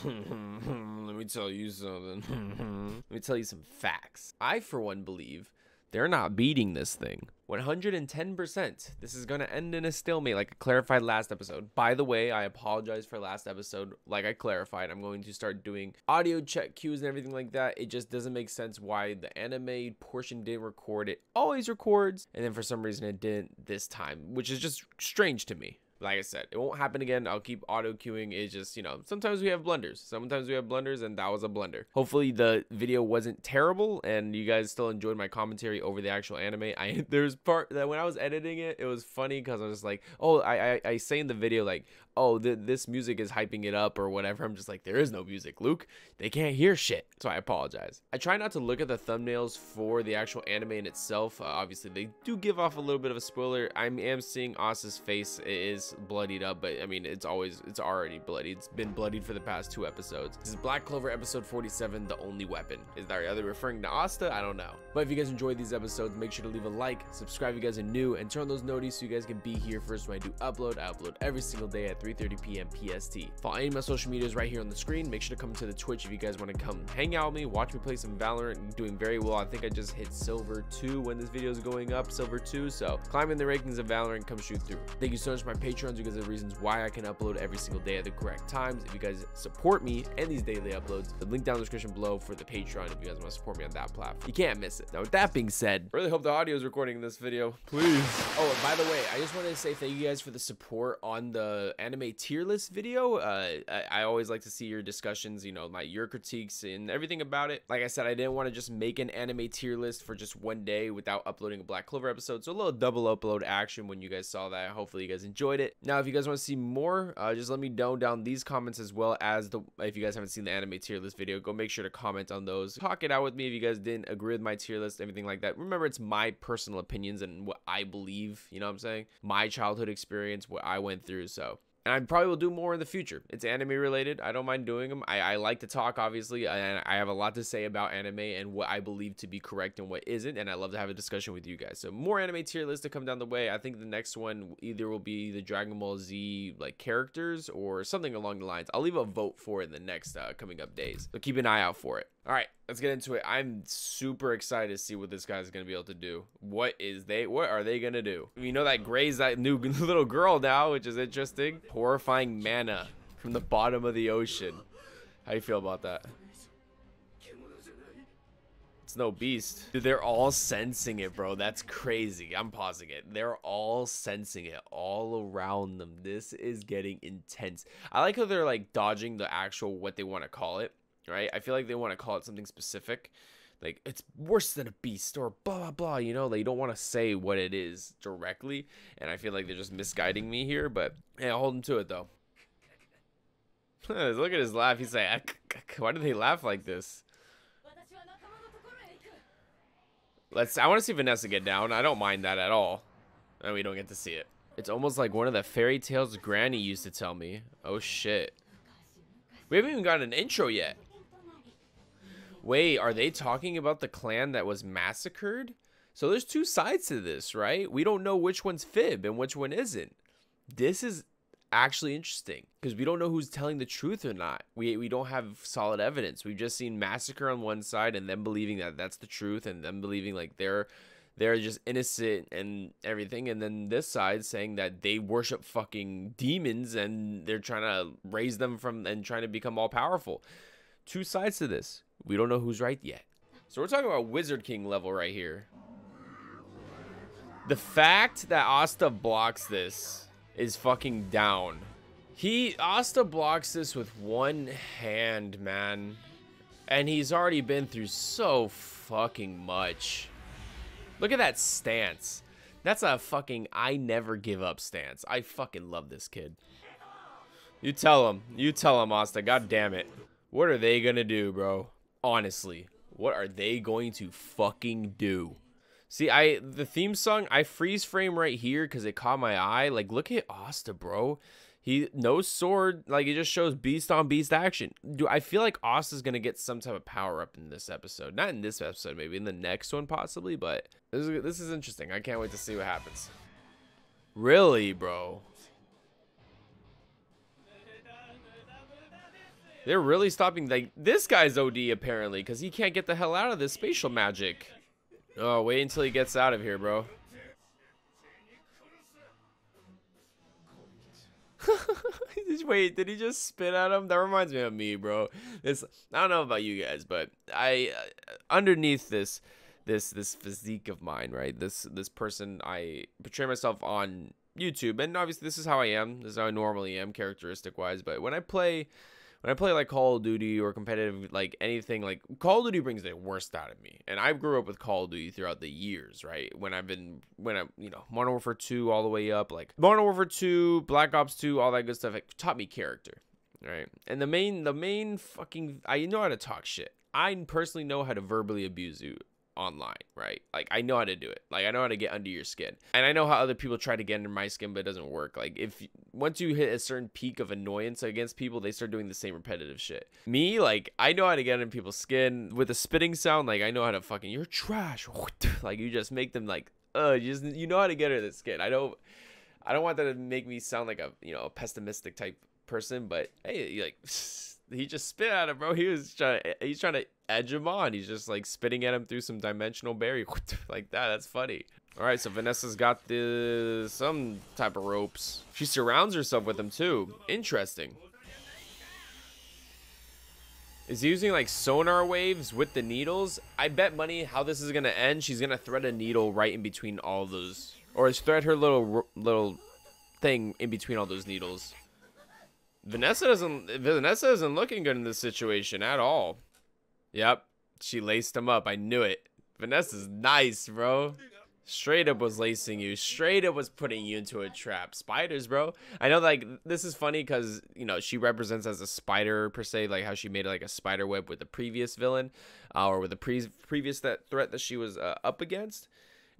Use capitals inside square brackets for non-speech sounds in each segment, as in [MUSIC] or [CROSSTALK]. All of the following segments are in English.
[LAUGHS] Let me tell you something. [LAUGHS] Let me tell you some facts. I, for one, believe they're not beating this thing. 110%. This is going to end in a stalemate, like I clarified last episode. By the way, I apologize for last episode. Like I clarified, I'm going to start doing audio check cues and everything like that. It just doesn't make sense why the anime portion didn't record. It always records, and then for some reason it didn't this time, which is just strange to me like I said, it won't happen again. I'll keep auto queuing. It's just, you know, sometimes we have blunders. Sometimes we have blunders, and that was a blunder. Hopefully, the video wasn't terrible, and you guys still enjoyed my commentary over the actual anime. I [LAUGHS] there's part that when I was editing it, it was funny because I was like, oh, I, I, I say in the video like, oh, th- this music is hyping it up or whatever. I'm just like, there is no music, Luke. They can't hear shit. So I apologize. I try not to look at the thumbnails for the actual anime in itself. Uh, obviously, they do give off a little bit of a spoiler. I am seeing Asta's face it is bloodied up, but I mean, it's always, it's already bloody. It's been bloodied for the past two episodes. This is Black Clover episode 47, The Only Weapon. Is that are they referring to Asta? I don't know. But if you guys enjoyed these episodes, make sure to leave a like, subscribe if you guys are new, and turn those notifications so you guys can be here first when I do upload. I upload every single day at 3.30 p.m. PST. Follow any of my social medias right here on the screen. Make sure to come to the Twitch if you guys want to come hang out with me, watch me play some Valorant, doing very well. I think I just hit Silver 2 when this video is going up, Silver 2, so climbing the rankings of Valorant, come shoot through. Thank you so much my Because of the reasons why I can upload every single day at the correct times. If you guys support me and these daily uploads, the link down in the description below for the Patreon if you guys want to support me on that platform. You can't miss it. Now with that being said, I really hope the audio is recording in this video. Please. Oh, and by the way, I just wanted to say thank you guys for the support on the anime tier list video. Uh, I, I always like to see your discussions, you know, my your critiques and everything about it. Like I said, I didn't want to just make an anime tier list for just one day without uploading a Black Clover episode. So a little double upload action when you guys saw that. Hopefully you guys enjoyed it. Now, if you guys want to see more, uh, just let me know down these comments as well as the if you guys haven't seen the anime tier list video, go make sure to comment on those. Talk it out with me if you guys didn't agree with my tier list, everything like that. Remember, it's my personal opinions and what I believe. You know what I'm saying? My childhood experience, what I went through. So and I probably will do more in the future. It's anime related. I don't mind doing them. I, I like to talk, obviously, and I have a lot to say about anime and what I believe to be correct and what isn't. And I love to have a discussion with you guys. So more anime tier lists to come down the way. I think the next one either will be the Dragon Ball Z like characters or something along the lines. I'll leave a vote for in the next uh, coming up days. So keep an eye out for it. All right, let's get into it. I'm super excited to see what this guy's gonna be able to do. What is they? What are they gonna do? You know that Gray's that new [LAUGHS] little girl now, which is interesting. Horrifying mana from the bottom of the ocean. How you feel about that? It's no beast. Dude, they're all sensing it, bro. That's crazy. I'm pausing it. They're all sensing it all around them. This is getting intense. I like how they're like dodging the actual what they want to call it right? I feel like they want to call it something specific. Like it's worse than a beast or blah blah blah, you know, they don't want to say what it is directly, and I feel like they're just misguiding me here, but yeah, hold them to it though. [LAUGHS] Look at his laugh. He's like, why do they laugh like this? Let's. I want to see Vanessa get down. I don't mind that at all. And we don't get to see it. It's almost like one of the fairy tales Granny used to tell me. Oh shit. We haven't even got an intro yet. Wait, are they talking about the clan that was massacred? So there's two sides to this, right? We don't know which one's fib and which one isn't. This is actually interesting because we don't know who's telling the truth or not. We we don't have solid evidence. We've just seen massacre on one side and them believing that that's the truth and them believing like they're they're just innocent and everything and then this side saying that they worship fucking demons and they're trying to raise them from and trying to become all powerful. Two sides to this. We don't know who's right yet. So we're talking about Wizard King level right here. The fact that Asta blocks this is fucking down. He Asta blocks this with one hand, man. And he's already been through so fucking much. Look at that stance. That's a fucking I never give up stance. I fucking love this kid. You tell him. You tell him, Asta. God damn it. What are they gonna do, bro? Honestly, what are they going to fucking do? See, I the theme song, I freeze frame right here because it caught my eye. Like, look at Asta, bro. He no sword, like it just shows beast on beast action. Do I feel like Asta's gonna get some type of power up in this episode? Not in this episode, maybe in the next one, possibly. But this is this is interesting. I can't wait to see what happens. Really, bro? They're really stopping. Like this guy's OD apparently, because he can't get the hell out of this spatial magic. Oh, wait until he gets out of here, bro. [LAUGHS] Wait, did he just spit at him? That reminds me of me, bro. This I don't know about you guys, but I uh, underneath this this this physique of mine, right? This this person I portray myself on YouTube, and obviously this is how I am. This is how I normally am, characteristic wise. But when I play when I play like Call of Duty or competitive, like anything, like Call of Duty brings the worst out of me. And I grew up with Call of Duty throughout the years, right? When I've been, when I, you know, Modern Warfare 2 all the way up, like Modern Warfare 2, Black Ops 2, all that good stuff, it taught me character, right? And the main, the main fucking, I know how to talk shit. I personally know how to verbally abuse you online, right? Like I know how to do it. Like I know how to get under your skin. And I know how other people try to get under my skin but it doesn't work. Like if once you hit a certain peak of annoyance against people, they start doing the same repetitive shit. Me, like I know how to get under people's skin with a spitting sound. Like I know how to fucking you're trash. [LAUGHS] Like you just make them like uh you just you know how to get under the skin. I don't I don't want that to make me sound like a, you know, a pessimistic type person, but hey, like [LAUGHS] he just spit at him, bro. He was trying. To, he's trying to edge him on. He's just like spitting at him through some dimensional barrier, [LAUGHS] like that. That's funny. All right, so Vanessa's got the some type of ropes. She surrounds herself with them too. Interesting. Is he using like sonar waves with the needles. I bet money how this is gonna end. She's gonna thread a needle right in between all those, or thread her little little thing in between all those needles. Vanessa doesn't Vanessa isn't looking good in this situation at all. Yep. She laced him up. I knew it. Vanessa's nice, bro. Straight up was lacing you. Straight up was putting you into a trap. Spiders, bro. I know, like, this is funny because, you know, she represents as a spider, per se, like how she made, like, a spider web with the previous villain, uh, or with the pre previous that threat that she was uh, up against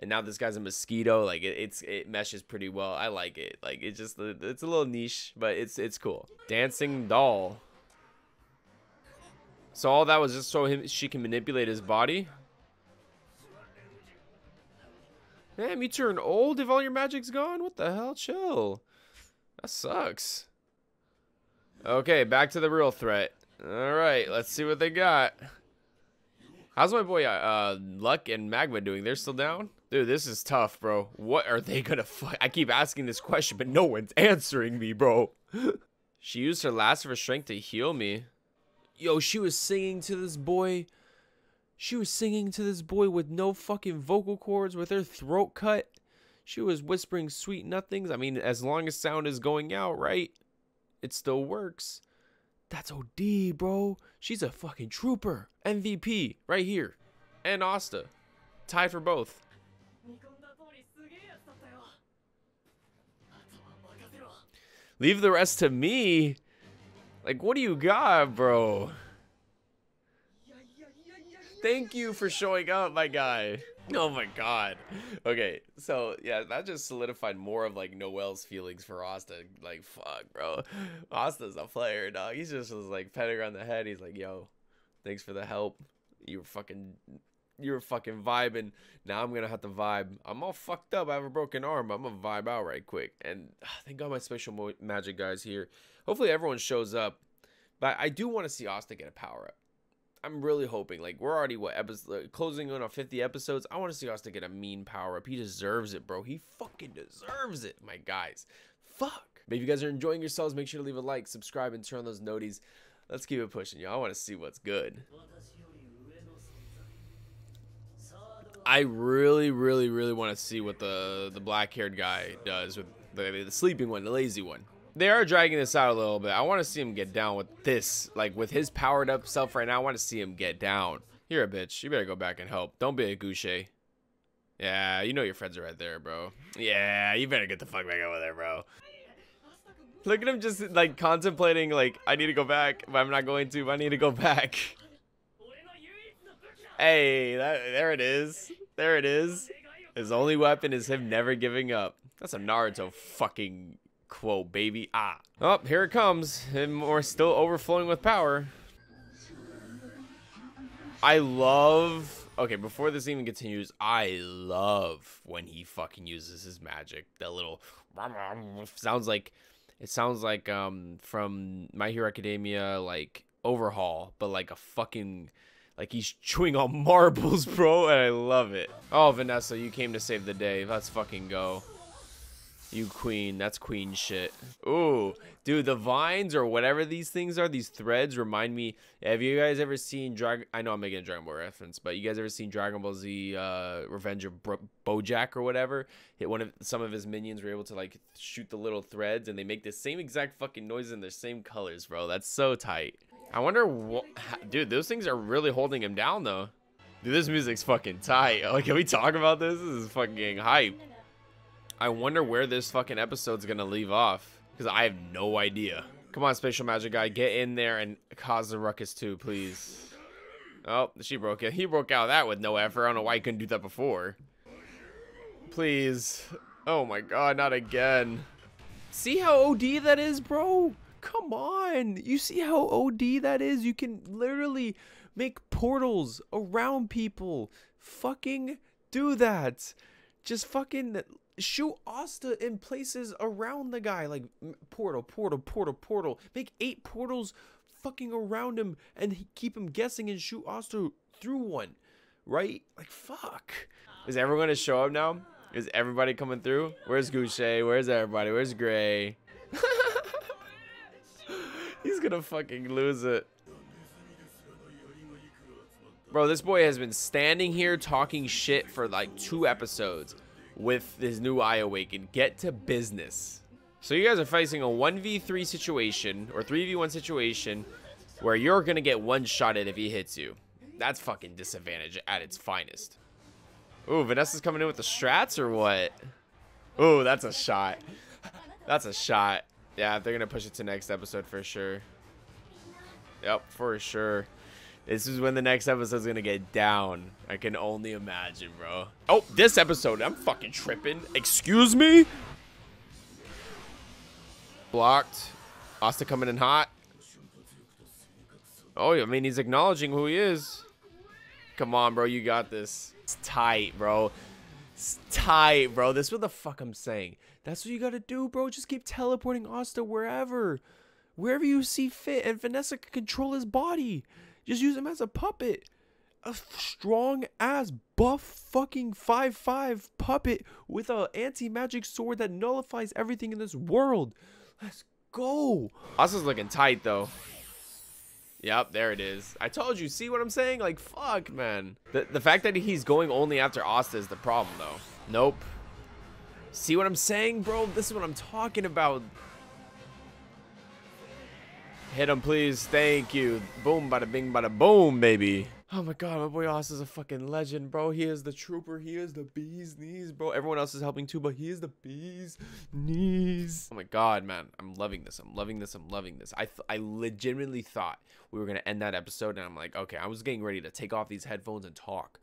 and now this guy's a mosquito. Like it, it's it meshes pretty well. I like it. Like it's just it's a little niche, but it's it's cool. Dancing doll. So all that was just so him she can manipulate his body. Damn, you turn old if all your magic's gone? What the hell? Chill. That sucks. Okay, back to the real threat. Alright, let's see what they got. How's my boy uh, Luck and Magna doing? They're still down? Dude, this is tough, bro. What are they gonna? I keep asking this question, but no one's answering me, bro. [LAUGHS] she used her last of her strength to heal me. Yo, she was singing to this boy. She was singing to this boy with no fucking vocal cords, with her throat cut. She was whispering sweet nothings. I mean, as long as sound is going out, right? It still works. That's OD, bro. She's a fucking trooper. MVP, right here. And Asta. Tied for both. Leave the rest to me. Like, what do you got, bro? Thank you for showing up, my guy. Oh my god. Okay, so yeah, that just solidified more of like Noelle's feelings for Asta. Like, fuck, bro. Asta's a player, dog. He's just was like petting her on the head. He's like, yo, thanks for the help. You fucking you were fucking vibing. Now I'm gonna have to vibe. I'm all fucked up. I have a broken arm. I'm gonna vibe out right quick. And uh, thank God my special magic guys here. Hopefully everyone shows up. But I do want to see Asta get a power up. I'm really hoping. Like we're already what episode closing on 50 episodes. I want to see Asta get a mean power up. He deserves it, bro. He fucking deserves it, my guys. Fuck. But if you guys are enjoying yourselves, make sure to leave a like, subscribe, and turn on those noties. Let's keep it pushing, y'all. I want to see what's good. I really, really, really want to see what the the black haired guy does with the, the sleeping one, the lazy one. They are dragging this out a little bit. I want to see him get down with this, like with his powered up self right now. I want to see him get down. You're a bitch. You better go back and help. Don't be a gouche. Yeah, you know your friends are right there, bro. Yeah, you better get the fuck back over there, bro. Look at him just like contemplating, like, I need to go back, but I'm not going to, but I need to go back. [LAUGHS] Hey, that, there it is. There it is. His only weapon is him never giving up. That's a Naruto fucking quote, baby. Ah. Oh, here it comes. Him more still overflowing with power. I love... Okay, before this even continues, I love when he fucking uses his magic. That little... Sounds like... It sounds like um from My Hero Academia, like overhaul, but like a fucking like he's chewing on [LAUGHS] marbles, bro, and I love it. Oh, Vanessa, you came to save the day. Let's fucking go. You queen. That's queen shit. Ooh, dude, the vines or whatever these things are, these threads remind me. Have you guys ever seen Dragon? I know I'm making a Dragon Ball reference, but you guys ever seen Dragon Ball Z uh, Revenge of Bro Bojack or whatever? Hit one of some of his minions were able to like shoot the little threads, and they make the same exact fucking noise in their same colors, bro. That's so tight. I wonder what, [SIGHS] dude. Those things are really holding him down though. Dude, this music's fucking tight. [LAUGHS] Like, can we talk about this? This is fucking hype. I wonder where this fucking episode's gonna leave off. Because I have no idea. Come on, Spatial Magic Guy. Get in there and cause the ruckus too, please. Oh, she broke it. [LAUGHS] He broke out of that with no effort. I don't know why he couldn't do that before. Please. Oh my god, not again. See how OD that is, bro? Come on. You see how OD that is? You can literally make portals around people. Fucking do that. Just fucking shoot Asta in places around the guy, like portal, portal, portal, portal. Make eight portals fucking around him and keep him guessing and shoot Asta through one, right? Like fuck. Is everyone gonna show up now? Is everybody coming through? Where's Gauche? Where's everybody? Where's Gray? Gonna fucking lose it. Bro, this boy has been standing here talking shit for like two episodes with his new Eye Awaken. Get to business. So you guys are facing a 1v3 situation or 3v1 situation where you're going to get one-shotted if he hits you. That's fucking disadvantage at its finest. Ooh, Vanessa's coming in with the strats or what? Ooh, that's a shot. That's a shot. Yeah, they're going to push it to next episode for sure. Yep, for sure. This is when the next episode's gonna get down. I can only imagine, bro. Oh, this episode, I'm fucking tripping. Excuse me? Blocked. Asta coming in hot. Oh, I mean, he's acknowledging who he is. Come on, bro. You got this. It's tight, bro. It's tight, bro. This is what the fuck I'm saying. That's what you gotta do, bro. Just keep teleporting Asta wherever. Wherever you see fit. And Vanessa can control his body. Just use him as a puppet. A strong ass buff fucking 5-5 puppet with a anti-magic sword that nullifies everything in this world. Let's go. Asta's looking tight though. Yep, there it is. I told you. See what I'm saying? Like, fuck, man. The, the fact that he's going only after Asta is the problem, though. Nope. See what I'm saying, bro? This is what I'm talking about. Hit him, please. Thank you. Boom, bada bing, bada boom, baby. Oh my god, my boy Oz is a fucking legend, bro. He is the trooper. He is the bee's knees, bro. Everyone else is helping too, but he is the bee's knees. Oh my god, man. I'm loving this. I'm loving this. I'm loving this. I, I legitimately thought we were going to end that episode, and I'm like, okay, I was getting ready to take off these headphones and talk.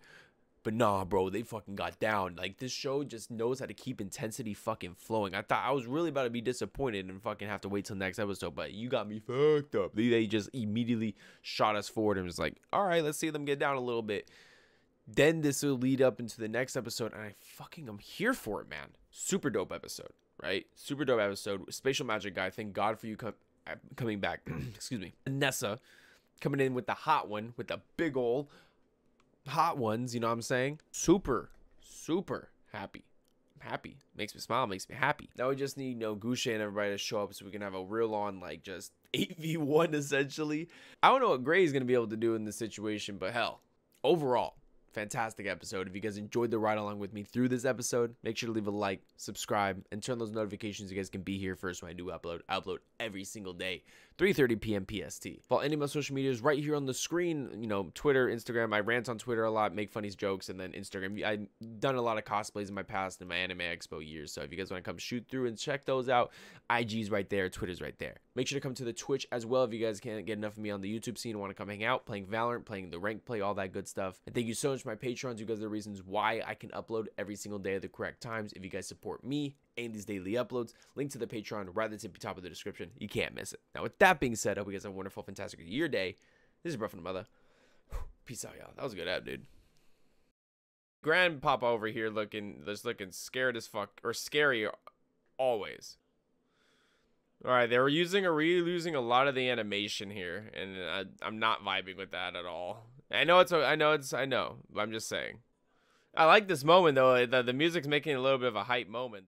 But nah, bro, they fucking got down. Like this show just knows how to keep intensity fucking flowing. I thought I was really about to be disappointed and fucking have to wait till next episode, but you got me fucked up. They just immediately shot us forward and was like, all right, let's see them get down a little bit. Then this will lead up into the next episode, and I fucking am here for it, man. Super dope episode, right? Super dope episode. Spatial magic guy. Thank God for you com- uh, coming back. [CLEARS THROAT] Excuse me, Nessa coming in with the hot one with the big ol' hot ones, you know what I'm saying? Super, super happy. I'm happy. Makes me smile, makes me happy. Now we just need, you know, and everybody to show up so we can have a real on, like, just [LAUGHS] 8v1 essentially. I don't know what Gray is going to be able to do in this situation, but hell, overall, fantastic episode. If you guys enjoyed the ride along with me through this episode, make sure to leave a like, subscribe, and turn those notifications. You guys can be here first when I do upload. I upload every single day, 3:30 p.m. PST. Follow any of my social medias right here on the screen. You know, Twitter, Instagram. I rant on Twitter a lot, make funny jokes, and then Instagram. I've done a lot of cosplays in my past in my anime expo years. So if you guys want to come shoot through and check those out, IG's right there, Twitter's right there. Make sure to come to the Twitch as well if you guys can't get enough of me on the YouTube scene and want to come hang out, playing Valorant, playing the rank play, all that good stuff. And thank you so much my patrons. You guys are the reasons why I can upload every single day at the correct times. If you guys support me and these daily uploads, link to the Patreon right at the top of the description. You can't miss it. Now, with that being said, I hope you guys have a wonderful, fantastic year day. This is from the Mother. Peace out, y'all. That was a good app, dude. Grandpapa over here looking, just looking scared as fuck, or scary always. All right, they were using a really using a lot of the animation here, and I, I'm not vibing with that at all. I know it's I know it's I know. I'm just saying. I like this moment though. The, the music's making a little bit of a hype moment.